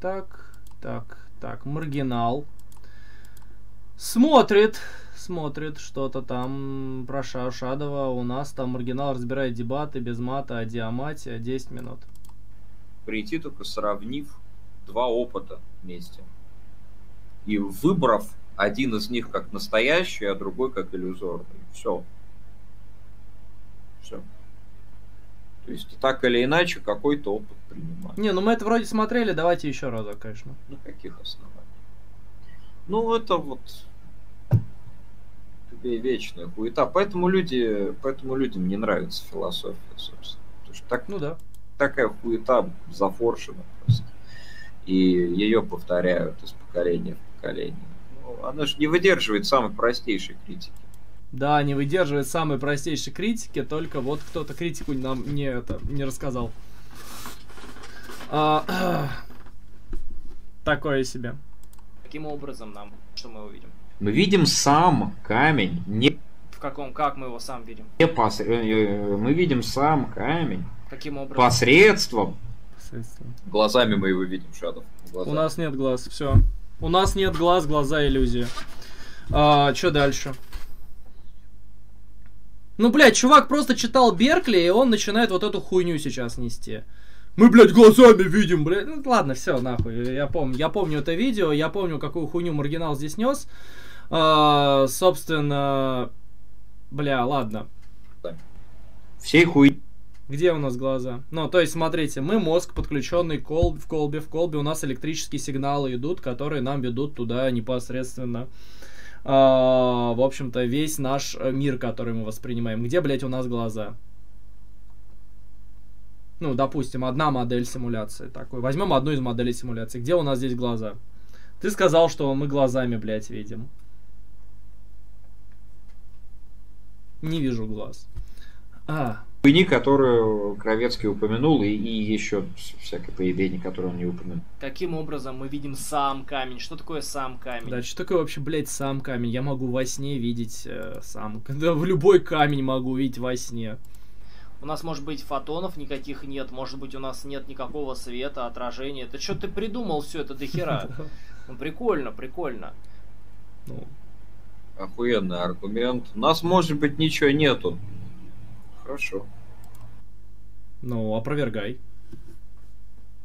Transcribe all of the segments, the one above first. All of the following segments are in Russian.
Так, так, так, маргинал. Смотрит, смотрит что-то там про Шадова. У нас там маргинал разбирает дебаты без мата о диамате 10 минут. Прийти только сравнив два опыта вместе. И выбрав один из них как настоящий, а другой как иллюзорный. Все. Все. То есть так или иначе какой-то опыт принимать. Не, ну мы это вроде смотрели, давайте еще разок, конечно. На каких основаниях? Ну, это вот тебе вечная хуета. Поэтому люди, поэтому людям не нравится философия, собственно. Потому что так, ну да. такая хуета зафоршена просто. И ее повторяют из поколения в поколение. Ну, она же не выдерживает самой простейшей критики. Да, не выдерживает самой простейшей критики, только вот кто-то критику нам не, это, не рассказал. А, такое себе. Каким образом нам, что мы увидим? Мы видим сам камень, не... В каком, как мы его сам видим? Не пос... Э, э, мы видим сам камень. Каким образом? Посредством. Посредством. Глазами мы его видим, Шадов. У нас нет глаз, все. У нас нет глаз, глаза иллюзия. А, что дальше? Ну, блядь, чувак просто читал Беркли, и он начинает вот эту хуйню сейчас нести. Мы, блядь, глазами видим, блядь. Ну, ладно, все, нахуй. Я помню, я помню это видео, я помню, какую хуйню маргинал здесь нес. А, собственно, бля, ладно. Всей хуй. Где у нас глаза? Ну, то есть, смотрите, мы мозг, подключенный кол в колбе. В колбе у нас электрические сигналы идут, которые нам ведут туда непосредственно а, в общем-то, весь наш э, мир, который мы воспринимаем. Где, блядь, у нас глаза? Ну, допустим, одна модель симуляции такой. Возьмем одну из моделей симуляции. Где у нас здесь глаза? Ты сказал, что мы глазами, блядь, видим. Не вижу глаз. А, хуйни, которую Кровецкий упомянул, и, и еще всякое появление, которое он не упомянул. Каким образом мы видим сам камень? Что такое сам камень? Да, что такое вообще, блядь, сам камень? Я могу во сне видеть э, сам. Да, в любой камень могу видеть во сне. У нас, может быть, фотонов никаких нет, может быть, у нас нет никакого света, отражения. Это что ты придумал все это до хера? Ну, прикольно, прикольно. Ну, охуенный аргумент. У нас, может быть, ничего нету. Хорошо. Ну, опровергай.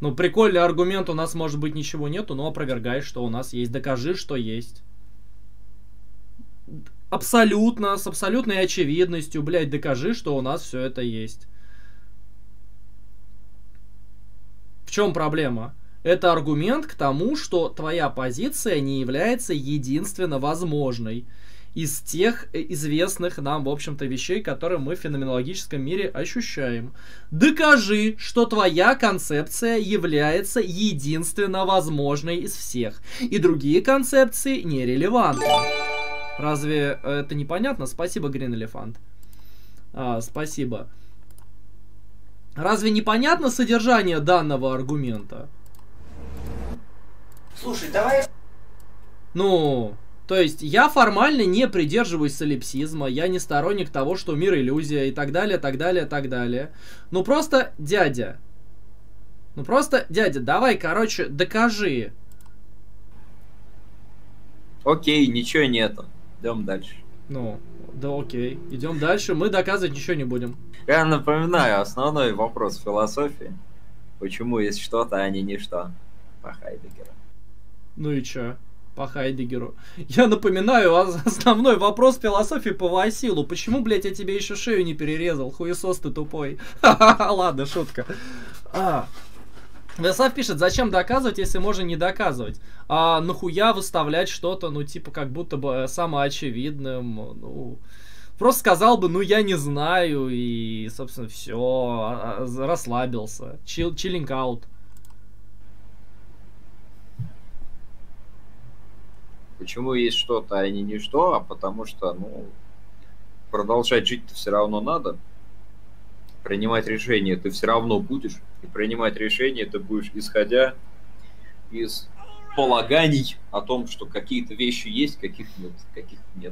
Ну, прикольный аргумент, у нас может быть ничего нету, но опровергай, что у нас есть. Докажи, что есть. Абсолютно, с абсолютной очевидностью, блядь, докажи, что у нас все это есть. В чем проблема? Это аргумент к тому, что твоя позиция не является единственно возможной из тех э, известных нам, в общем-то, вещей, которые мы в феноменологическом мире ощущаем. Докажи, что твоя концепция является единственно возможной из всех, и другие концепции нерелевантны. Разве это непонятно? Спасибо, Green Elephant. А, спасибо. Разве непонятно содержание данного аргумента? Слушай, давай... Ну, то есть я формально не придерживаюсь солипсизма, я не сторонник того, что мир иллюзия и так далее, так далее, так далее. Ну просто, дядя, ну просто, дядя, давай, короче, докажи. Окей, ничего нету. Идем дальше. Ну, да окей. Идем дальше, мы доказывать ничего не будем. Я напоминаю, основной вопрос философии. Почему есть что-то, а не ничто? По Хайдегеру. Ну и чё? По Хайдегеру. Я напоминаю, основной вопрос философии по Василу. Почему, блядь, я тебе еще шею не перерезал? Хуесос ты тупой. Ладно, шутка. А. Весав пишет, зачем доказывать, если можно не доказывать? А нахуя выставлять что-то, ну, типа, как будто бы самоочевидным, ну... Просто сказал бы, ну, я не знаю, и, собственно, все, а, а, расслабился. Чил, чиллинг аут. Почему есть что-то, а не ничто? А потому что, ну, продолжать жить-то все равно надо. Принимать решения ты все равно будешь. И принимать решения ты будешь исходя из полаганий о том, что какие-то вещи есть, каких нет, каких нет.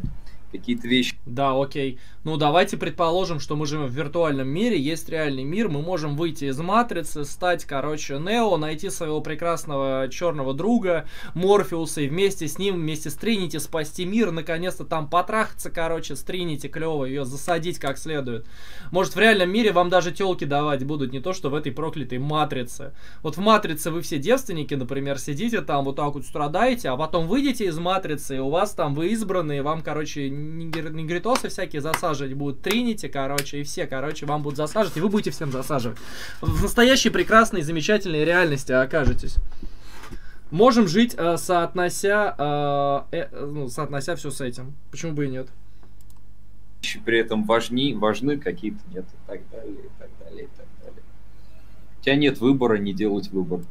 Какие-то вещи. Да, окей. Ну, давайте предположим, что мы живем в виртуальном мире, есть реальный мир, мы можем выйти из матрицы, стать, короче, Нео, найти своего прекрасного черного друга Морфеуса и вместе с ним, вместе с Тринити спасти мир, наконец-то там потрахаться, короче, с Тринити клево, ее засадить как следует. Может, в реальном мире вам даже телки давать будут, не то, что в этой проклятой матрице. Вот в матрице вы все девственники, например, сидите там, вот так вот страдаете, а потом выйдете из матрицы, и у вас там вы избранные, вам, короче, негритосы всякие засаживать будут, Тринити, короче, и все, короче, вам будут засаживать, и вы будете всем засаживать. В настоящей прекрасной, замечательной реальности окажетесь. Можем жить, э, соотнося, э, э, ну, соотнося все с этим. Почему бы и нет? При этом важны, важны какие-то нет и так далее, и так далее, и так далее. У тебя нет выбора не делать выбор.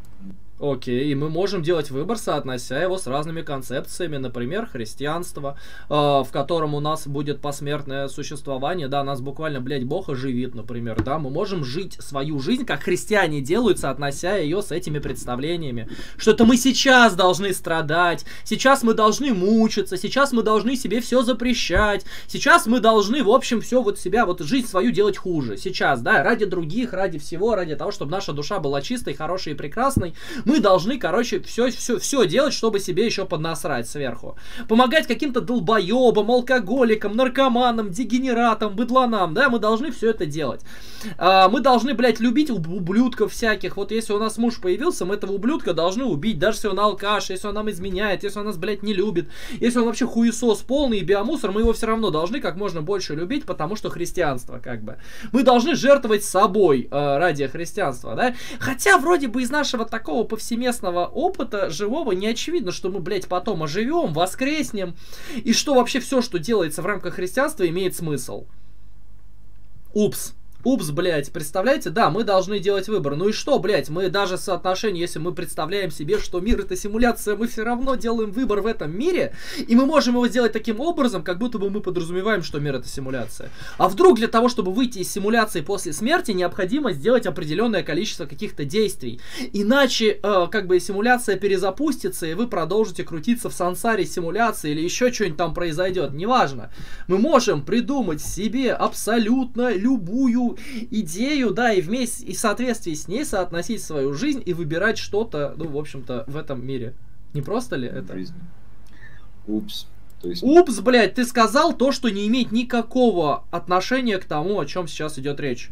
Окей, и мы можем делать выбор, соотнося его с разными концепциями, например, христианство, э, в котором у нас будет посмертное существование, да, нас буквально, блядь, Бог оживит, например, да, мы можем жить свою жизнь, как христиане делают, соотнося ее с этими представлениями, что это мы сейчас должны страдать, сейчас мы должны мучиться, сейчас мы должны себе все запрещать, сейчас мы должны, в общем, все вот себя, вот жизнь свою делать хуже, сейчас, да, ради других, ради всего, ради того, чтобы наша душа была чистой, хорошей и прекрасной, мы должны, короче, все, все, все делать, чтобы себе еще поднасрать сверху. Помогать каким-то долбоебам, алкоголикам, наркоманам, дегенератам, быдланам, да, мы должны все это делать. А, мы должны, блядь, любить ублюдков всяких. Вот если у нас муж появился, мы этого ублюдка должны убить, даже если он алкаш, если он нам изменяет, если он нас, блядь, не любит, если он вообще хуесос полный и биомусор, мы его все равно должны как можно больше любить, потому что христианство, как бы. Мы должны жертвовать собой э, ради христианства, да? Хотя, вроде бы из нашего такого повсеместного опыта живого не очевидно, что мы, блядь, потом оживем, воскреснем, и что вообще все, что делается в рамках христианства, имеет смысл. Упс. Упс, блядь, представляете? Да, мы должны делать выбор. Ну и что, блядь, мы даже соотношение, если мы представляем себе, что мир это симуляция, мы все равно делаем выбор в этом мире, и мы можем его сделать таким образом, как будто бы мы подразумеваем, что мир это симуляция. А вдруг для того, чтобы выйти из симуляции после смерти, необходимо сделать определенное количество каких-то действий. Иначе, э, как бы, симуляция перезапустится, и вы продолжите крутиться в сансаре симуляции, или еще что-нибудь там произойдет, неважно. Мы можем придумать себе абсолютно любую идею, да, и вместе, и в соответствии с ней соотносить свою жизнь и выбирать что-то, ну, в общем-то, в этом мире. Не просто ли это? Жизни. Упс. То есть... Упс, блядь, ты сказал то, что не имеет никакого отношения к тому, о чем сейчас идет речь.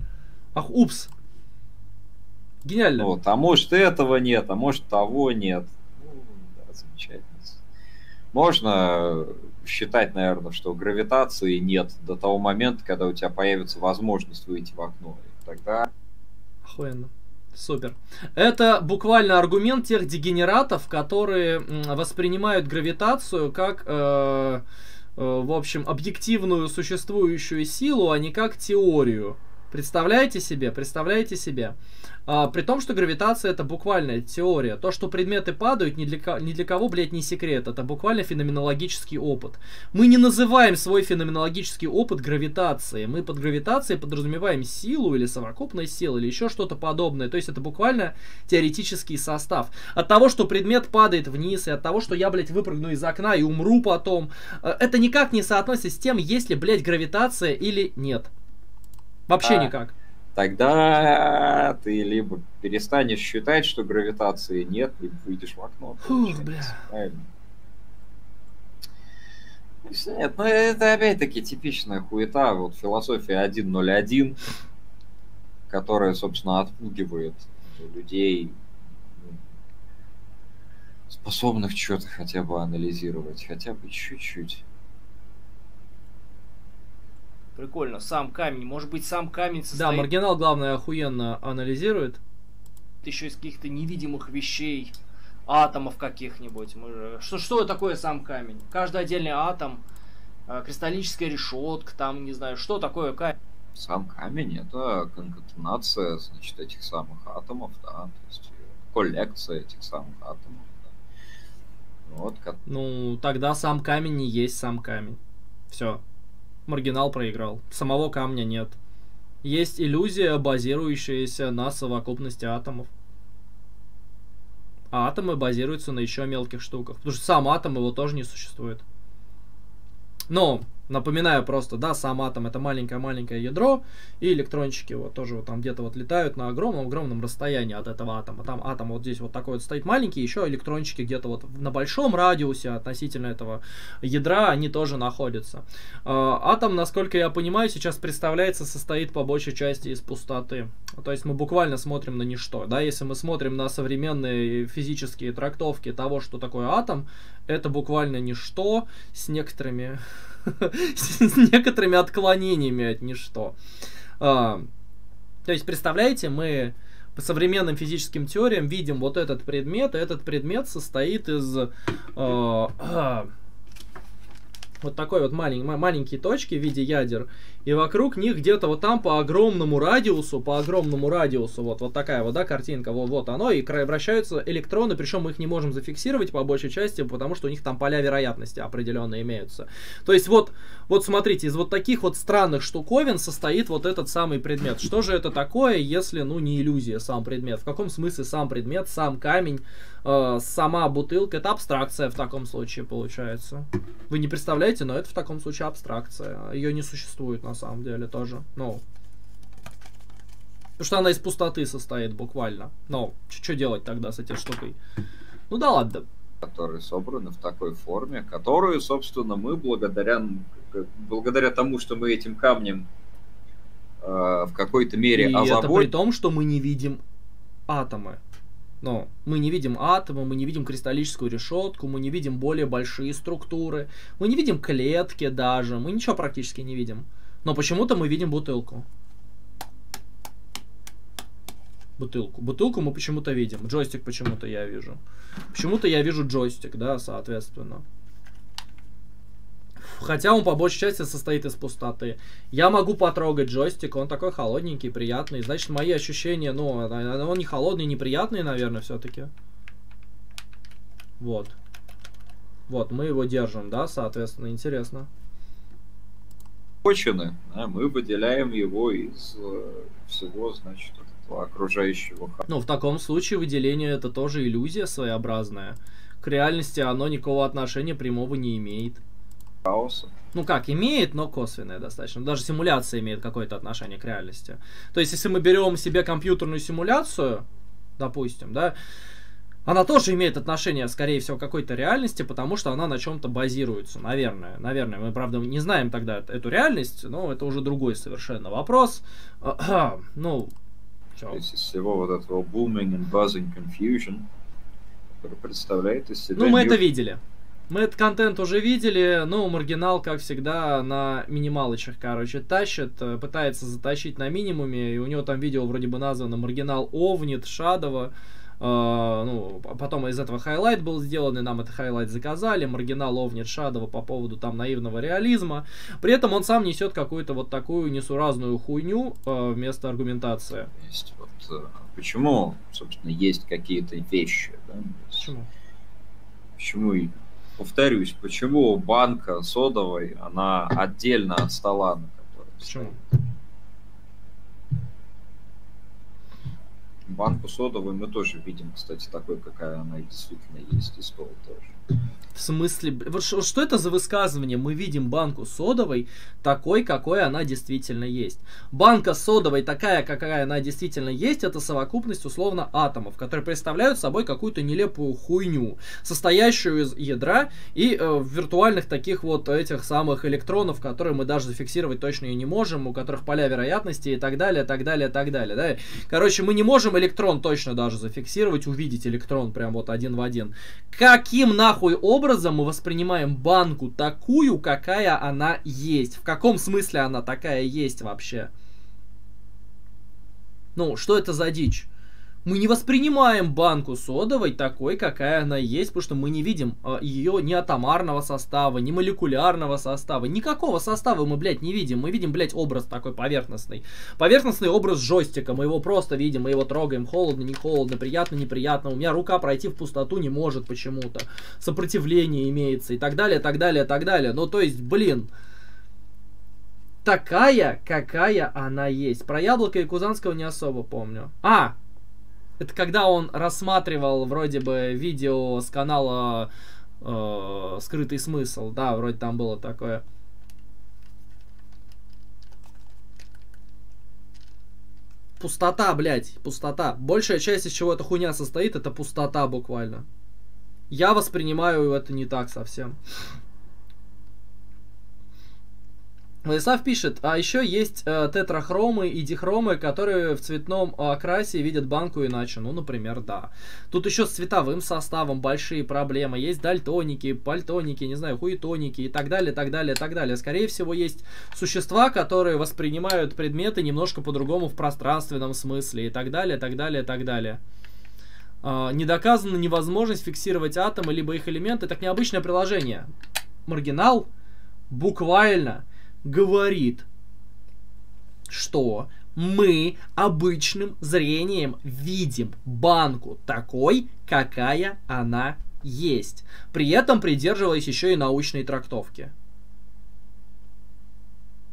Ах, упс. Гениально. Вот, а может этого нет, а может того нет. Ну, да, замечательно. Можно считать, наверное, что гравитации нет до того момента, когда у тебя появится возможность выйти в окно. И тогда... Охуенно. Супер. Это буквально аргумент тех дегенератов, которые воспринимают гравитацию как, э, э, в общем, объективную существующую силу, а не как теорию. Представляете себе? Представляете себе? А, при том, что гравитация это буквальная теория. То, что предметы падают, ни для, ни для кого, блядь, не секрет. Это буквально феноменологический опыт. Мы не называем свой феноменологический опыт гравитацией. Мы под гравитацией подразумеваем силу или совокупность сил, или еще что-то подобное. То есть это буквально теоретический состав. От того, что предмет падает вниз, и от того, что я, блядь, выпрыгну из окна и умру потом, э, это никак не соотносится с тем, есть ли, блядь, гравитация или нет. Вообще а, никак тогда ты либо перестанешь считать, что гравитации нет, либо выйдешь в окно. Фух, бля. Правильно. Нет, ну это опять-таки типичная хуета, вот философия 1.01, которая, собственно, отпугивает людей, ну, способных что-то хотя бы анализировать, хотя бы чуть-чуть. Прикольно, сам камень. Может быть, сам камень состоит... Да, маргинал, главное, охуенно анализирует. Еще из каких-то невидимых вещей, атомов каких-нибудь. Мы... Что, что такое сам камень? Каждый отдельный атом, э, кристаллическая решетка, там, не знаю, что такое камень? Сам камень это конкатенация, значит, этих самых атомов, да, то есть коллекция этих самых атомов. Да. Вот, как... Ну, тогда сам камень не есть сам камень. Все, маргинал проиграл. Самого камня нет. Есть иллюзия, базирующаяся на совокупности атомов. А атомы базируются на еще мелких штуках. Потому что сам атом его тоже не существует. Но Напоминаю просто, да, сам атом это маленькое-маленькое ядро, и электрончики вот тоже вот там где-то вот летают на огромном-огромном расстоянии от этого атома. Там атом вот здесь вот такой вот стоит маленький, еще электрончики где-то вот на большом радиусе относительно этого ядра, они тоже находятся. А, атом, насколько я понимаю, сейчас представляется, состоит по большей части из пустоты. То есть мы буквально смотрим на ничто, да, если мы смотрим на современные физические трактовки того, что такое атом, это буквально ничто с некоторыми с некоторыми отклонениями от ничто. А, то есть, представляете, мы по современным физическим теориям видим вот этот предмет, и этот предмет состоит из э, э, вот такой вот малень, маленькие точки в виде ядер, и вокруг них где-то вот там по огромному радиусу, по огромному радиусу, вот, вот такая вот, да, картинка, вот, вот оно, и вращаются электроны, причем мы их не можем зафиксировать по большей части, потому что у них там поля вероятности определенно имеются. То есть вот, вот смотрите, из вот таких вот странных штуковин состоит вот этот самый предмет. Что же это такое, если, ну, не иллюзия сам предмет? В каком смысле сам предмет, сам камень, э, сама бутылка, это абстракция в таком случае получается. Вы не представляете, но это в таком случае абстракция. Ее не существует на самом деле тоже. Ну. Потому что она из пустоты состоит буквально. Ну, что делать тогда с этой штукой? Ну да ладно. Которые собраны в такой форме, которую, собственно, мы благодаря, благодаря тому, что мы этим камнем э, в какой-то мере И озабот... это при том, что мы не видим атомы. Но мы не видим атомы, мы не видим кристаллическую решетку, мы не видим более большие структуры, мы не видим клетки даже, мы ничего практически не видим. Но почему-то мы видим бутылку. Бутылку. Бутылку мы почему-то видим. Джойстик почему-то я вижу. Почему-то я вижу джойстик, да, соответственно. Хотя он по большей части состоит из пустоты. Я могу потрогать джойстик, он такой холодненький, приятный. Значит, мои ощущения, ну, он не холодный, неприятный, наверное, все-таки. Вот. Вот, мы его держим, да, соответственно, интересно. Почины, да, мы выделяем его из э, всего, значит, окружающего. Ну, в таком случае выделение это тоже иллюзия своеобразная. К реальности оно никакого отношения прямого не имеет хаоса. Ну как, имеет, но косвенное достаточно. Даже симуляция имеет какое-то отношение к реальности. То есть, если мы берем себе компьютерную симуляцию, допустим, да, она тоже имеет отношение, скорее всего, к какой-то реальности, потому что она на чем-то базируется, наверное. Наверное, мы, правда, не знаем тогда эту реальность, но это уже другой совершенно вопрос. ну, все. Из всего вот этого booming and buzzing confusion, который представляет из себя... Ну, мы это видели. Мы этот контент уже видели, но маргинал, как всегда, на минималочах, короче, тащит, э, пытается затащить на минимуме, и у него там видео вроде бы названо «Маргинал овнит Шадова», ну, потом из этого highlight был сделан, и нам это highlight заказали. Маргинал овнит Шадова по поводу там наивного реализма. При этом он сам несет какую-то вот такую несуразную хуйню, э, вместо аргументации. Есть вот, э, почему, собственно, есть какие-то вещи, да? Почему? Почему повторюсь, почему банка содовой, она отдельно от стола, на котором Почему? Банку содовой мы тоже видим, кстати, такой, какая она действительно есть, и стол тоже. В смысле, что, что это за высказывание? Мы видим банку содовой такой, какой она действительно есть. Банка содовой такая, какая она действительно есть, это совокупность условно атомов, которые представляют собой какую-то нелепую хуйню, состоящую из ядра и э, виртуальных таких вот этих самых электронов, которые мы даже зафиксировать точно и не можем, у которых поля вероятности и так далее, так далее, так далее. Да? Короче, мы не можем электрон точно даже зафиксировать, увидеть электрон прям вот один в один. Каким нахуй образом образом мы воспринимаем банку такую, какая она есть. В каком смысле она такая есть вообще? Ну, что это за дичь? Мы не воспринимаем банку содовой такой, какая она есть, потому что мы не видим а, ее ни атомарного состава, ни молекулярного состава. Никакого состава мы, блядь, не видим. Мы видим, блядь, образ такой поверхностный. Поверхностный образ джойстика. Мы его просто видим, мы его трогаем. Холодно, не холодно, приятно, неприятно. У меня рука пройти в пустоту не может почему-то. Сопротивление имеется и так далее, так далее, так далее. Ну, то есть, блин такая, какая она есть. Про яблоко и Кузанского не особо помню. А, это когда он рассматривал вроде бы видео с канала э, «Скрытый смысл». Да, вроде там было такое. Пустота, блядь, пустота. Большая часть, из чего эта хуйня состоит, это пустота буквально. Я воспринимаю это не так совсем. Владислав пишет, а еще есть э, тетрахромы и дихромы, которые в цветном окрасе видят банку иначе. Ну, например, да. Тут еще с цветовым составом большие проблемы. Есть дальтоники, пальтоники, не знаю, хуетоники и так далее, так далее, так далее. Скорее всего, есть существа, которые воспринимают предметы немножко по-другому в пространственном смысле и так далее, так далее, так далее. Uh, не доказана невозможность фиксировать атомы либо их элементы. Так необычное приложение. Маргинал буквально говорит, что мы обычным зрением видим банку такой, какая она есть. При этом придерживаясь еще и научной трактовки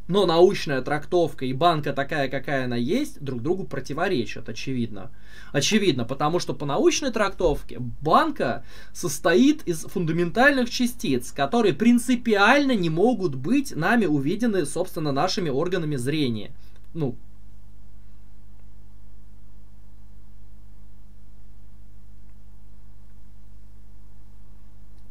но научная трактовка и банка такая, какая она есть, друг другу противоречат, очевидно. Очевидно, потому что по научной трактовке банка состоит из фундаментальных частиц, которые принципиально не могут быть нами увидены, собственно, нашими органами зрения. Ну,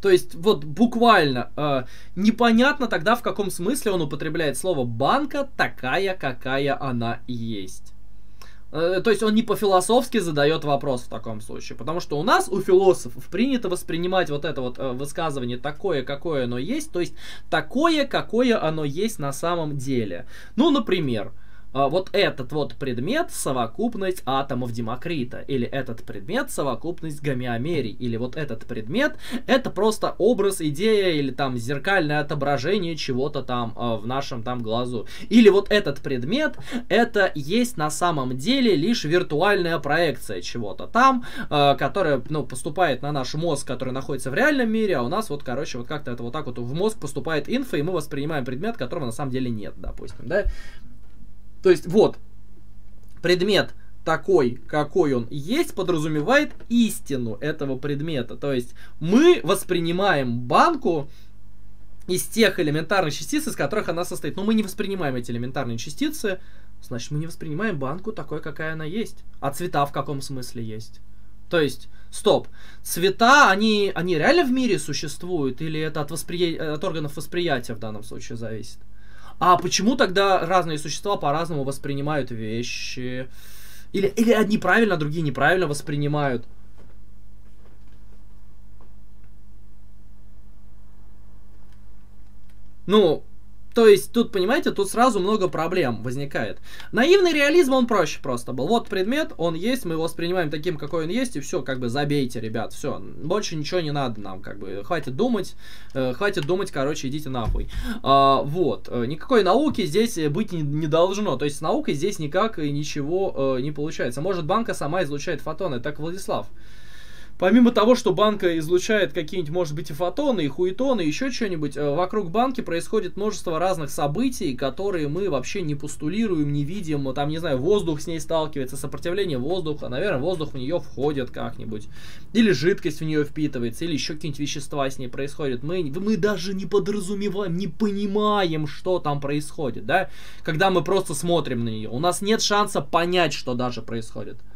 То есть, вот буквально э, непонятно тогда, в каком смысле он употребляет слово банка такая, какая она есть. Э, то есть он не по-философски задает вопрос в таком случае. Потому что у нас, у философов, принято воспринимать вот это вот э, высказывание такое, какое оно есть. То есть такое, какое оно есть на самом деле. Ну, например, а, вот этот вот предмет совокупность атомов Демокрита, или этот предмет совокупность гомеомерий, или вот этот предмет это просто образ, идея или там зеркальное отображение чего-то там э, в нашем там глазу. Или вот этот предмет это есть на самом деле лишь виртуальная проекция чего-то там, э, которая ну, поступает на наш мозг, который находится в реальном мире, а у нас вот, короче, вот как-то это вот так вот в мозг поступает инфа, и мы воспринимаем предмет, которого на самом деле нет, допустим, да. То есть вот, предмет такой, какой он есть, подразумевает истину этого предмета. То есть мы воспринимаем банку из тех элементарных частиц, из которых она состоит. Но мы не воспринимаем эти элементарные частицы, значит, мы не воспринимаем банку такой, какая она есть. А цвета в каком смысле есть? То есть, стоп, цвета, они, они реально в мире существуют, или это от, воспри... от органов восприятия в данном случае зависит? А почему тогда разные существа по-разному воспринимают вещи? Или, или одни правильно, а другие неправильно воспринимают? Ну, то есть тут, понимаете, тут сразу много проблем возникает. Наивный реализм, он проще просто был. Вот предмет, он есть, мы его воспринимаем таким, какой он есть, и все, как бы забейте, ребят, все. Больше ничего не надо нам, как бы. Хватит думать, э, хватит думать, короче, идите нахуй. А, вот. Э, никакой науки здесь быть не, не должно. То есть с наукой здесь никак и ничего э, не получается. Может, банка сама излучает фотоны, так Владислав. Помимо того, что банка излучает какие-нибудь, может быть, и фотоны, и хуетоны, и еще что-нибудь, э, вокруг банки происходит множество разных событий, которые мы вообще не постулируем, не видим. Там, не знаю, воздух с ней сталкивается, сопротивление воздуха, наверное, воздух в нее входит как-нибудь. Или жидкость в нее впитывается, или еще какие-нибудь вещества с ней происходят. Мы, мы даже не подразумеваем, не понимаем, что там происходит, да? Когда мы просто смотрим на нее. У нас нет шанса понять, что даже происходит. А,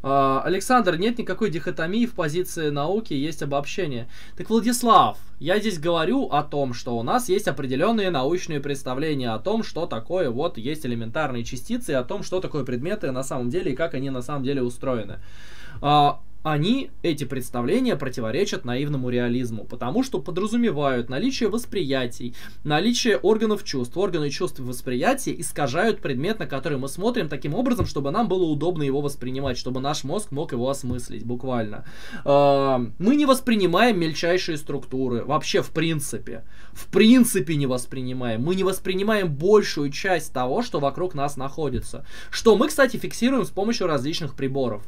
Александр, нет никакой дихотомии в позиции науки, есть обобщение. Так, Владислав, я здесь говорю о том, что у нас есть определенные научные представления о том, что такое вот есть элементарные частицы, и о том, что такое предметы на самом деле и как они на самом деле устроены. Они, эти представления, противоречат наивному реализму, потому что подразумевают наличие восприятий, наличие органов чувств. Органы чувств и восприятия искажают предмет, на который мы смотрим, таким образом, чтобы нам было удобно его воспринимать, чтобы наш мозг мог его осмыслить, буквально. А, мы не воспринимаем мельчайшие структуры, вообще в принципе. В принципе не воспринимаем. Мы не воспринимаем большую часть того, что вокруг нас находится. Что мы, кстати, фиксируем с помощью различных приборов.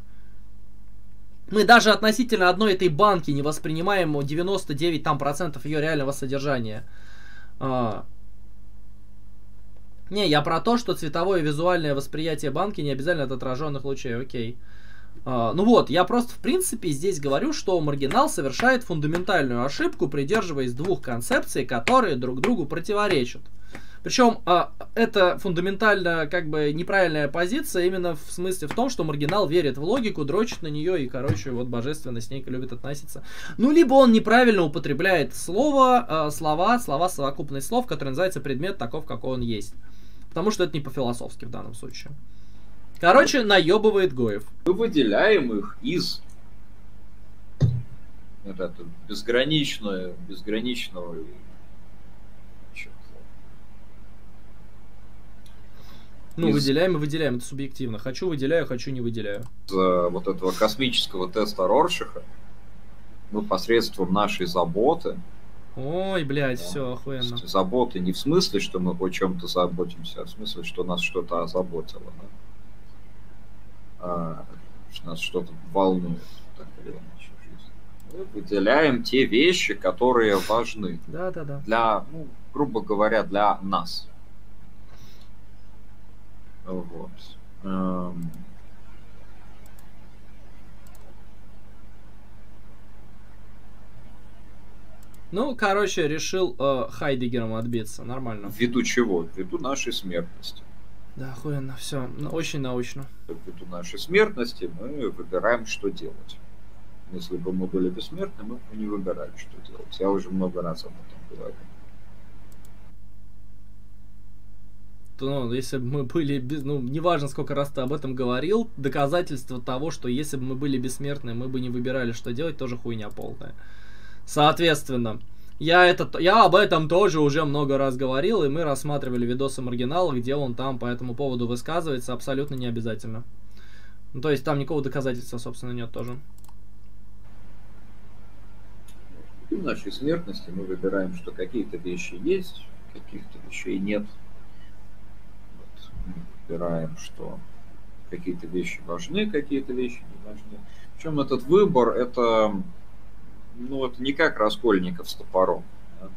Мы даже относительно одной этой банки не воспринимаем 99 там, процентов ее реального содержания. А... Не, я про то, что цветовое и визуальное восприятие банки не обязательно от отраженных лучей, окей. А, ну вот, я просто в принципе здесь говорю, что маргинал совершает фундаментальную ошибку, придерживаясь двух концепций, которые друг другу противоречат. Причем а, это фундаментально как бы неправильная позиция именно в смысле в том, что маргинал верит в логику, дрочит на нее и, короче, вот божественно с ней любит относиться. Ну, либо он неправильно употребляет слово, а, слова, слова совокупность слов, который называется предмет таков, какой он есть. Потому что это не по-философски в данном случае. Короче, наебывает Гоев. Мы выделяем их из это, безграничного, безграничного Ну, из... выделяем и выделяем, это субъективно. Хочу выделяю, хочу не выделяю. Из вот этого космического теста Роршиха мы посредством нашей заботы Ой, блядь, да. все охуенно. Заботы не в смысле, что мы о чем-то заботимся, а в смысле, что нас что-то озаботило. Да? А, что нас что-то волнует. Так или иначе Мы выделяем те вещи, которые важны. Да, да, да. Для, ну, грубо говоря, для нас. Вот. Эм... Ну, короче, решил э, Хайдегером отбиться. Нормально. Ввиду чего? Ввиду нашей смертности. Да, охуенно, все. Очень научно. Ввиду нашей смертности мы выбираем, что делать. Если бы мы были бессмертны, мы бы не выбирали, что делать. Я уже много раз об этом говорил. Ну, если бы мы были, без, ну, неважно, сколько раз ты об этом говорил, доказательство того, что если бы мы были бессмертны, мы бы не выбирали, что делать, тоже хуйня полная. Соответственно, я, это, я об этом тоже уже много раз говорил, и мы рассматривали видосы маргинала, где он там по этому поводу высказывается, абсолютно не обязательно. Ну, то есть там никакого доказательства, собственно, нет тоже. В нашей смертности мы выбираем, что какие-то вещи есть, каких-то вещей нет выбираем, что какие-то вещи важны, какие-то вещи не важны. Причем этот выбор, это, ну, это не как Раскольников с топором. Да?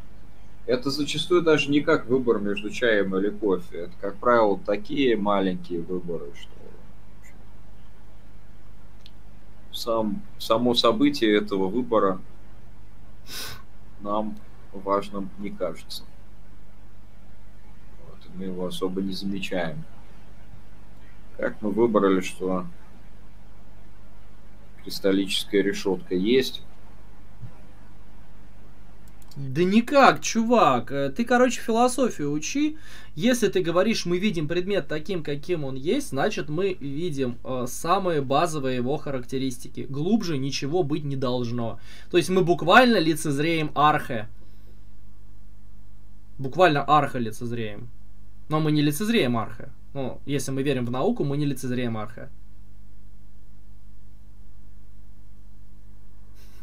Это зачастую даже не как выбор между чаем или кофе. Это, как правило, такие маленькие выборы, что сам, само событие этого выбора нам важным не кажется. Мы его особо не замечаем. Как мы выбрали, что кристаллическая решетка есть? Да никак, чувак. Э, ты, короче, философию учи. Если ты говоришь, мы видим предмет таким, каким он есть, значит, мы видим э, самые базовые его характеристики. Глубже ничего быть не должно. То есть мы буквально лицезреем архе. Буквально арха лицезреем. Но мы не лицезреем арха. Ну, если мы верим в науку, мы не лицезреем арха.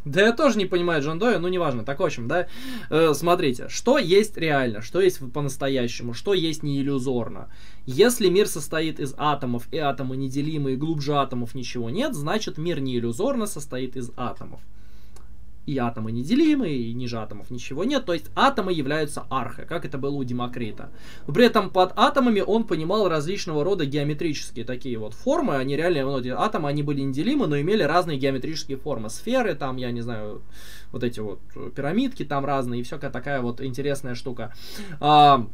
Да я тоже не понимаю Джон Доя, ну неважно, так в общем, да. Э, смотрите, что есть реально, что есть по-настоящему, что есть не иллюзорно. Если мир состоит из атомов, и атомы неделимы, и глубже атомов ничего нет, значит мир не иллюзорно состоит из атомов и атомы неделимы, и ниже атомов ничего нет. То есть атомы являются архе, как это было у Демокрита. Но при этом под атомами он понимал различного рода геометрические такие вот формы. Они реально, вот эти атомы, они были неделимы, но имели разные геометрические формы. Сферы, там, я не знаю, вот эти вот пирамидки там разные, и всякая такая вот интересная штука. А,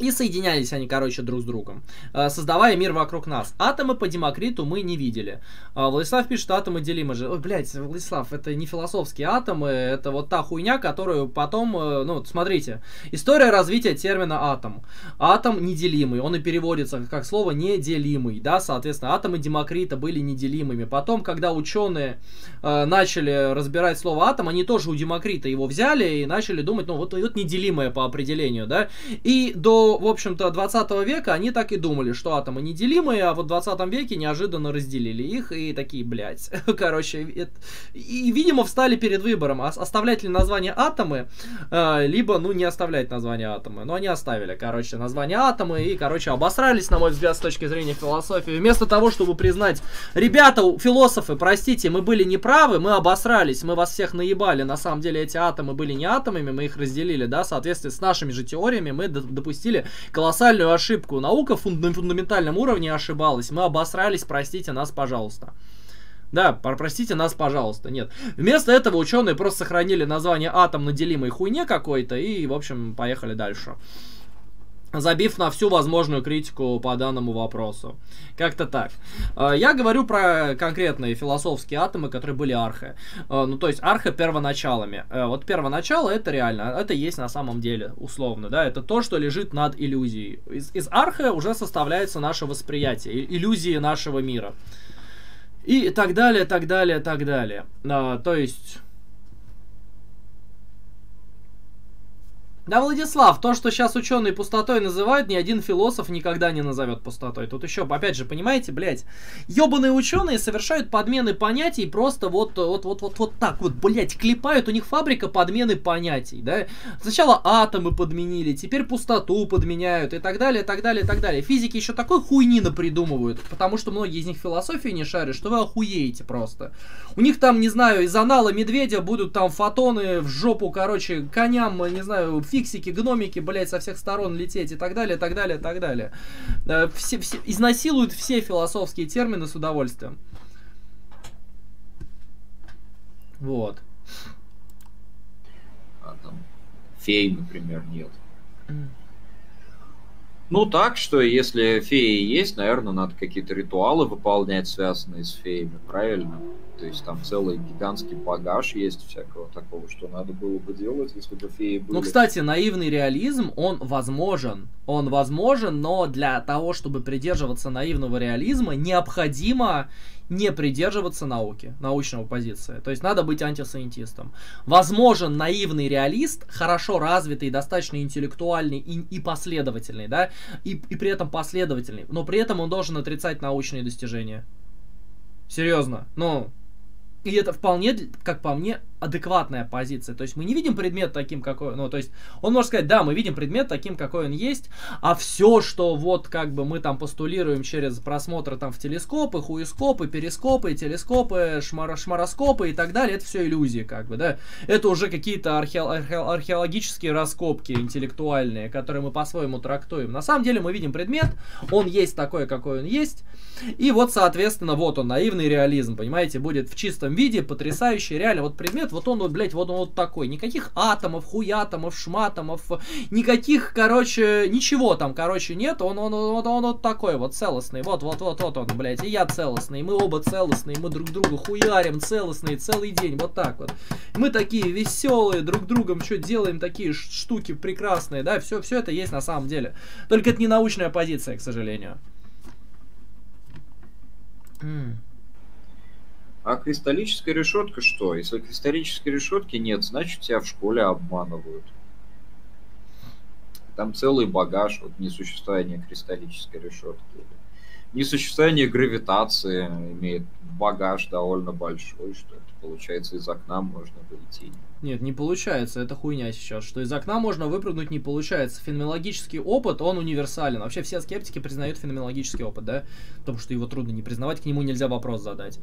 и соединялись они, короче, друг с другом, э, создавая мир вокруг нас. Атомы по Демокриту мы не видели. Э, Владислав пишет, атомы делимы же. Ой, блядь, Владислав, это не философские атомы, это вот та хуйня, которую потом, э, ну, смотрите, история развития термина атом. Атом неделимый, он и переводится как слово неделимый, да, соответственно, атомы Демокрита были неделимыми. Потом, когда ученые начали разбирать слово атом, они тоже у Демокрита его взяли и начали думать, ну, вот, вот неделимое по определению, да, и до в общем-то, 20 века они так и думали, что атомы неделимые, а вот в 20 веке неожиданно разделили их и такие, блядь, короче, это... и, видимо, встали перед выбором, оставлять ли название атомы, э, либо, ну, не оставлять название атомы. Но они оставили, короче, название атомы и, короче, обосрались, на мой взгляд, с точки зрения философии. Вместо того, чтобы признать, ребята, философы, простите, мы были неправы, мы обосрались, мы вас всех наебали, на самом деле эти атомы были не атомами, мы их разделили, да, соответственно, с нашими же теориями мы допустили допустили колоссальную ошибку. Наука на фундаментальном уровне ошибалась. Мы обосрались, простите нас, пожалуйста. Да, простите нас, пожалуйста. Нет. Вместо этого ученые просто сохранили название атом на делимой хуйне какой-то и, в общем, поехали дальше. Забив на всю возможную критику по данному вопросу. Как-то так. Э, я говорю про конкретные философские атомы, которые были архе. Э, ну, то есть архе первоначалами. Э, вот первоначало это реально, это есть на самом деле, условно, да, это то, что лежит над иллюзией. Из, из архе уже составляется наше восприятие, иллюзии нашего мира. И так далее, так далее, так далее. То есть Да, Владислав, то, что сейчас ученые пустотой называют, ни один философ никогда не назовет пустотой. Тут еще, опять же, понимаете, блядь, ебаные ученые совершают подмены понятий просто вот, вот, вот, вот, вот так вот, блядь, клепают, у них фабрика подмены понятий, да. Сначала атомы подменили, теперь пустоту подменяют и так далее, и так далее, и так далее. Физики еще такой хуйни придумывают, потому что многие из них философии не шарят, что вы охуеете просто. У них там, не знаю, из анала медведя будут там фотоны в жопу, короче, коням, не знаю, фиксики, гномики, блядь, со всех сторон лететь и так далее, так далее, так далее. Э, все, все, изнасилуют все философские термины с удовольствием. Вот. А там фей, например, нет. Ну, так что, если феи есть, наверное, надо какие-то ритуалы выполнять, связанные с феями, правильно? То есть там целый гигантский багаж есть всякого такого, что надо было бы делать, если бы феи были. Ну, кстати, наивный реализм, он возможен. Он возможен, но для того, чтобы придерживаться наивного реализма, необходимо не придерживаться науки, научного позиции. То есть надо быть антисайентистом. Возможен наивный реалист, хорошо развитый, достаточно интеллектуальный и, и последовательный, да, и, и при этом последовательный, но при этом он должен отрицать научные достижения. Серьезно. Ну, и это вполне, как по мне, адекватная позиция. То есть мы не видим предмет таким, какой... Ну, то есть он может сказать, да, мы видим предмет таким, какой он есть, а все, что вот как бы мы там постулируем через просмотр там в телескопы, хуескопы, перископы, телескопы, шмар шмароскопы и так далее, это все иллюзии, как бы, да. Это уже какие-то архе архе археологические раскопки интеллектуальные, которые мы по-своему трактуем. На самом деле мы видим предмет, он есть такой, какой он есть, и вот, соответственно, вот он, наивный реализм, понимаете, будет в чистом виде, потрясающий, реально, вот предмет, вот он, вот, блядь, вот он вот такой. Никаких атомов, хуятомов, шматомов, никаких, короче, ничего там, короче, нет. Он, он, он, он, он вот такой вот целостный. Вот, вот, вот, вот он, блядь. И я целостный. Мы оба целостные. Мы друг друга хуярим целостные целый день. Вот так вот. Мы такие веселые, друг другом что делаем, такие штуки прекрасные, да. Все, все это есть на самом деле. Только это не научная позиция, к сожалению. Mm. А кристаллическая решетка что? Если кристаллической решетки нет, значит тебя в школе обманывают. Там целый багаж вот несуществования кристаллической решетки. Несуществование гравитации имеет багаж довольно большой, что это получается из окна можно выйти. Нет, не получается, это хуйня сейчас. Что из окна можно выпрыгнуть не получается. Феноменологический опыт, он универсален. Вообще все скептики признают феноменологический опыт, да? Потому что его трудно не признавать, к нему нельзя вопрос задать.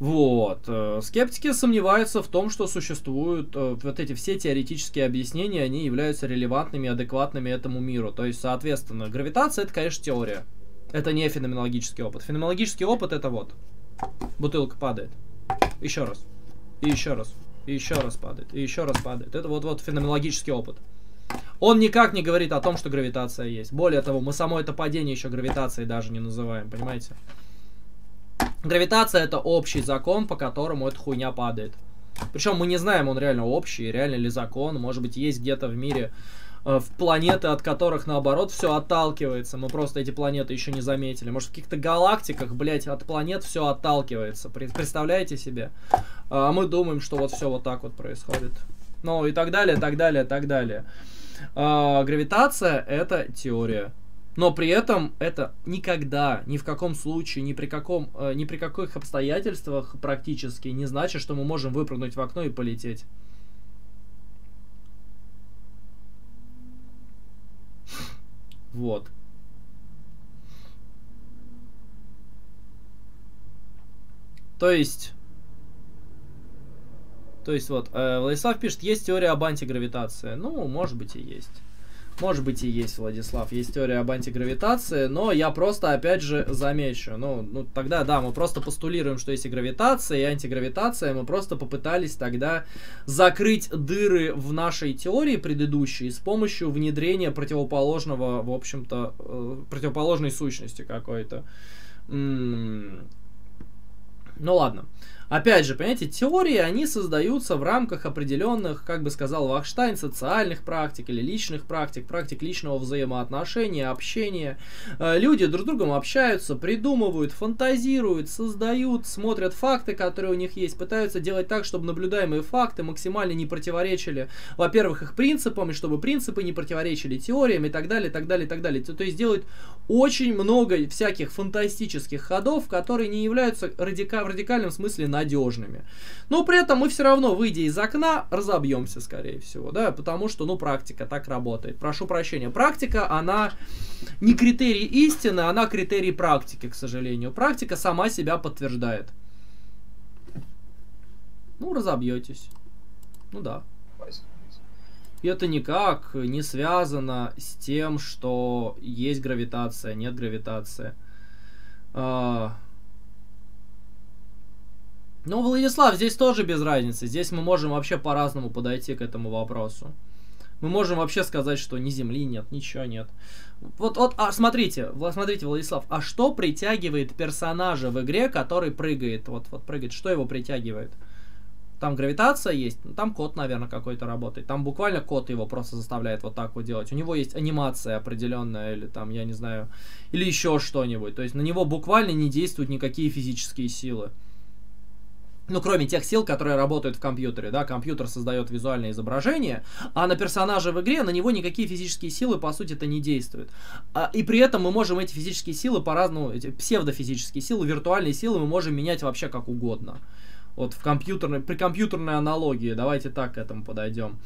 Вот. Э, скептики сомневаются в том, что существуют э, вот эти все теоретические объяснения, они являются релевантными адекватными этому миру. То есть, соответственно, гравитация это, конечно, теория. Это не феноменологический опыт. Феноменологический опыт это вот. Бутылка падает. Еще раз. И еще раз. И еще раз падает. И еще раз падает. Это вот-вот феноменологический опыт. Он никак не говорит о том, что гравитация есть. Более того, мы само это падение еще гравитацией даже не называем, понимаете? Гравитация это общий закон, по которому эта хуйня падает. Причем мы не знаем, он реально общий, реально ли закон. Может быть, есть где-то в мире э, в планеты, от которых наоборот все отталкивается. Мы просто эти планеты еще не заметили. Может, в каких-то галактиках, блять, от планет все отталкивается. Представляете себе? А мы думаем, что вот все вот так вот происходит. Ну и так далее, так далее, так далее. А, гравитация это теория. Но при этом это никогда, ни в каком случае, ни при, каком, э, ни при каких обстоятельствах практически не значит, что мы можем выпрыгнуть в окно и полететь. Вот. То есть... То есть вот, э, Владислав пишет, есть теория об антигравитации. Ну, может быть и есть. Может быть и есть, Владислав, есть теория об антигравитации, но я просто, опять же, замечу. Ну, ну, тогда, да, мы просто постулируем, что есть и гравитация, и антигравитация, мы просто попытались тогда закрыть дыры в нашей теории предыдущей с помощью внедрения противоположного, в общем-то, э, противоположной сущности какой-то. Ну ладно. Опять же, понимаете, теории, они создаются в рамках определенных, как бы сказал Вахштайн, социальных практик или личных практик, практик личного взаимоотношения, общения. Э, люди друг с другом общаются, придумывают, фантазируют, создают, смотрят факты, которые у них есть, пытаются делать так, чтобы наблюдаемые факты максимально не противоречили, во-первых, их принципам, и чтобы принципы не противоречили теориям и так далее, так далее, так далее. То есть делают очень много всяких фантастических ходов, которые не являются радика в радикальном смысле на надежными. Но при этом мы все равно, выйдя из окна, разобьемся, скорее всего, да, потому что, ну, практика так работает. Прошу прощения, практика, она не критерий истины, она критерий практики, к сожалению. Практика сама себя подтверждает. Ну, разобьетесь. Ну да. И это никак не связано с тем, что есть гравитация, нет гравитации. А, ну, Владислав, здесь тоже без разницы. Здесь мы можем вообще по-разному подойти к этому вопросу. Мы можем вообще сказать, что ни Земли нет, ничего нет. Вот, вот, а смотрите, смотрите, Владислав, а что притягивает персонажа в игре, который прыгает? Вот, вот прыгает, что его притягивает? Там гравитация есть, ну, там код, наверное, какой-то работает. Там буквально код его просто заставляет вот так вот делать. У него есть анимация определенная, или там, я не знаю, или еще что-нибудь. То есть на него буквально не действуют никакие физические силы. Ну, кроме тех сил, которые работают в компьютере, да, компьютер создает визуальное изображение, а на персонажа в игре на него никакие физические силы, по сути, это не действуют. А, и при этом мы можем эти физические силы по-разному, эти псевдофизические силы, виртуальные силы мы можем менять вообще как угодно. Вот в компьютерной, при компьютерной аналогии, давайте так к этому подойдем.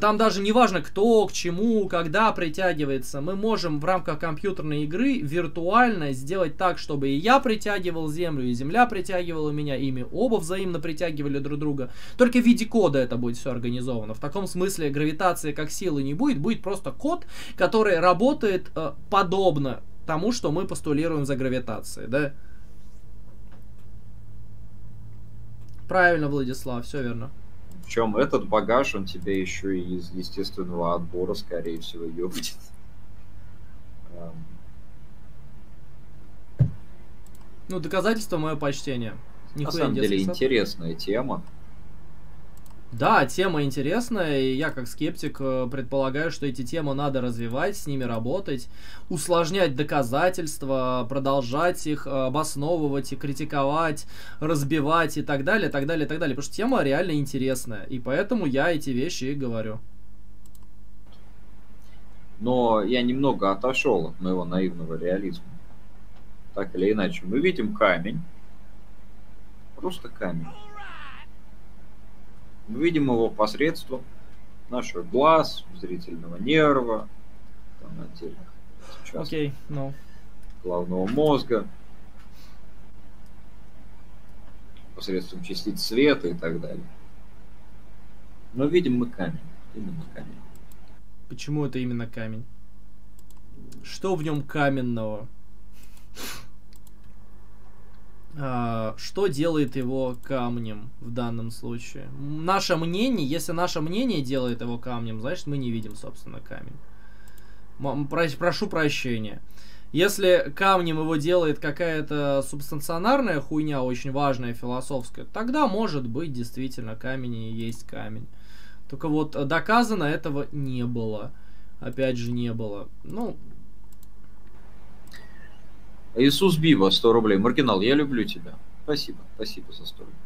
Там даже не важно, кто, к чему, когда притягивается. Мы можем в рамках компьютерной игры виртуально сделать так, чтобы и я притягивал Землю, и Земля притягивала меня, и мы оба взаимно притягивали друг друга. Только в виде кода это будет все организовано. В таком смысле гравитации как силы не будет, будет просто код, который работает э, подобно тому, что мы постулируем за гравитацией, да? Правильно, Владислав, все верно. Причем этот багаж, он тебе еще и из естественного отбора, скорее всего, ёбнет. Ну, доказательство мое почтение. Нихуя На самом деле, интересная тема. Да, тема интересная, и я как скептик э, предполагаю, что эти темы надо развивать, с ними работать, усложнять доказательства, продолжать их обосновывать и критиковать, разбивать и так далее, так далее, так далее, потому что тема реально интересная, и поэтому я эти вещи и говорю. Но я немного отошел от моего наивного реализма. Так или иначе, мы видим камень, просто камень мы видим его посредством наших глаз, зрительного нерва, там, отдельных okay, no. головного мозга, посредством частиц света и так далее. Но видим мы камень. Именно камень. Почему это именно камень? Что в нем каменного? А, что делает его камнем в данном случае? Наше мнение, если наше мнение делает его камнем, значит мы не видим, собственно, камень. Прошу прощения. Если камнем его делает какая-то субстанционарная хуйня, очень важная, философская, тогда может быть действительно камень и есть камень. Только вот доказано этого не было. Опять же, не было. Ну, Иисус Бива, 100 рублей. Маргинал, я люблю тебя. Спасибо, спасибо за 100 рублей.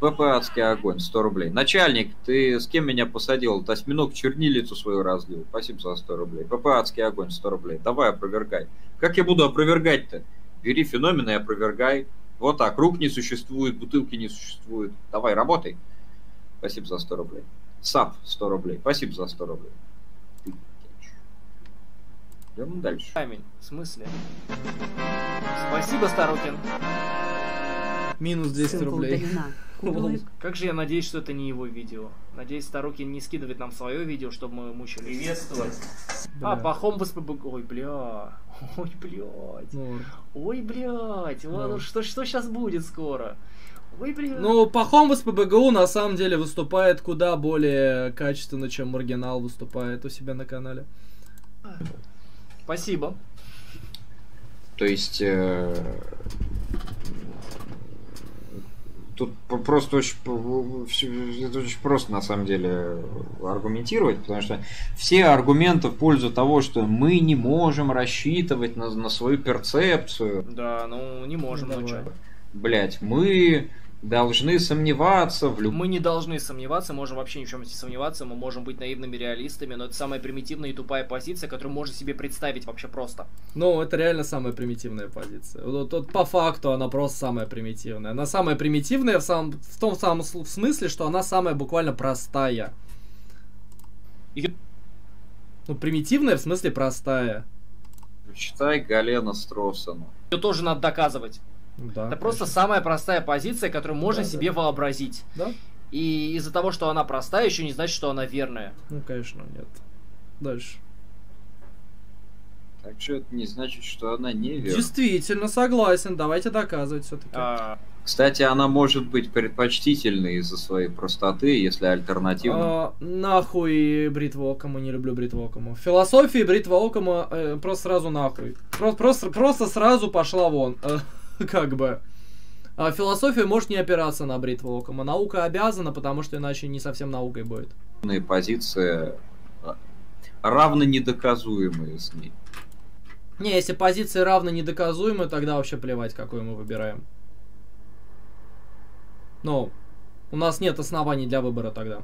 ПП Адский огонь, 100 рублей. Начальник, ты с кем меня посадил? Осьминог чернилицу свою разлил. Спасибо за 100 рублей. ПП Адский огонь, 100 рублей. Давай, опровергай. Как я буду опровергать-то? Бери феномены и опровергай. Вот так, рук не существует, бутылки не существует. Давай, работай. Спасибо за 100 рублей. САП, 100 рублей. Спасибо за 100 рублей. Идем дальше. Камень. В смысле? Спасибо, Старокин. Минус 200 Ссылка рублей. Как же я надеюсь, что это не его видео. Надеюсь, Старухин не скидывает нам свое видео, чтобы мы мучились. Приветствовать. А, Бля. пахом ВСПБ... Ой, бля. Ой, блядь. Ну, Ой, блядь. Ладно, Ну. что, что сейчас будет скоро? Ой, блядь. Ну, Пахом в СПБГУ на самом деле выступает куда более качественно, чем Маргинал выступает у себя на канале. Спасибо. То есть э, тут просто очень, это очень просто на самом деле аргументировать, потому что все аргументы в пользу того, что мы не можем рассчитывать на, на свою перцепцию, Да, ну не можем, ну чё. блять, мы должны сомневаться в любом Мы не должны сомневаться, можем вообще ни в чем не сомневаться, мы можем быть наивными реалистами, но это самая примитивная и тупая позиция, которую можно себе представить вообще просто. Ну, это реально самая примитивная позиция. Вот, вот по факту она просто самая примитивная. Она самая примитивная в, самом, в том самом сл- смысле, что она самая буквально простая. И- Ну, примитивная в смысле простая. Читай Галена Строссона. Ее тоже надо доказывать. Да, это просто конечно. самая простая позиция, которую можно Да, себе вообразить. Да? И из-за того, что она простая, еще не значит, что она верная. Ну, конечно, нет. Дальше. Так что это не значит, что она не верна. Действительно, согласен. Давайте доказывать все-таки. А, Кстати, она может быть предпочтительной из-за своей простоты, если альтернативно. А, нахуй бритва Окама, не люблю бритву Окама. В философии бритва Окама э, просто сразу нахуй. Просто, просто, просто сразу пошла вон. Как бы. А философия может не опираться на бритву Окама. Наука обязана, потому что иначе не совсем наукой будет. позиции а, равно недоказуемые с ней. Не, если позиции равно недоказуемы, тогда вообще плевать, какую мы выбираем. Ну, у нас нет оснований для выбора тогда.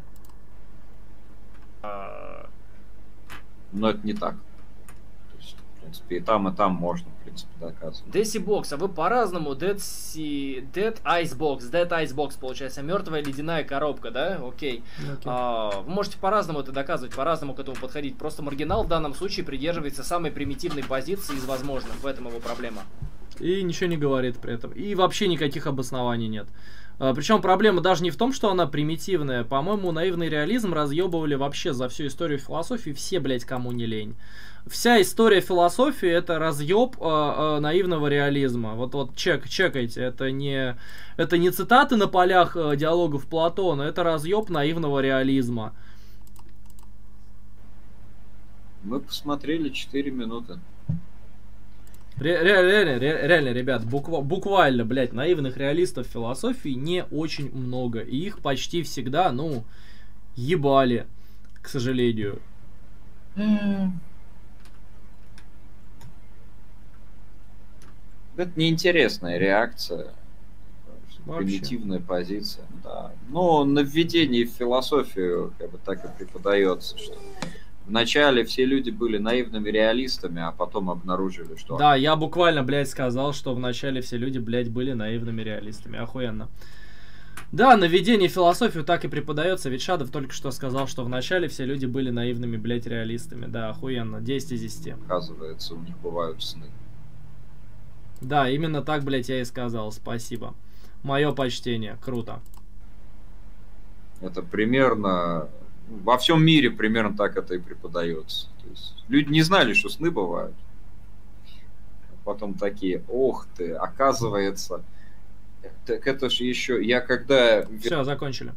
а, Но это не так. Принципе, и там, и там можно, в принципе, доказывать. Desi Box, а вы по-разному Dead, Sea... Dead Ice Box, Dead Ice Box получается, мертвая ледяная коробка, да? Окей. Ну, окей. А, вы можете по-разному это доказывать, по-разному к этому подходить. Просто маргинал в данном случае придерживается самой примитивной позиции из возможных. В этом его проблема. И ничего не говорит при этом. И вообще никаких обоснований нет. Причем проблема даже не в том, что она примитивная. По-моему, наивный реализм разъебывали вообще за всю историю философии все, блядь, кому не лень. Вся история философии это разъеб э, э, наивного реализма. Вот вот чек, чекайте. Это не, это не цитаты на полях э, диалогов Платона, это разъеб наивного реализма. Мы посмотрели 4 минуты. Ре- ре- реально, ре- реально, ребят, буква- буквально, блядь, наивных реалистов философии не очень много. И их почти всегда, ну, ебали, к сожалению. Это неинтересная реакция. Вообще. Примитивная позиция, да. Но на введении в философию как бы так и преподается, что вначале все люди были наивными реалистами, а потом обнаружили, что Да, я буквально, блядь, сказал, что вначале все люди, блядь, были наивными реалистами. Охуенно. Да, на введении в философию так и преподается, ведь Шадов только что сказал, что вначале все люди были наивными, блядь, реалистами. Да, охуенно, 10 из 10. оказывается, у них бывают сны. Да, именно так, блядь, я и сказал, спасибо. Мое почтение, круто. Это примерно во всем мире примерно так это и преподается. То есть люди не знали, что сны бывают. А Потом такие, ох ты, оказывается, так это же еще, я когда Все, закончили.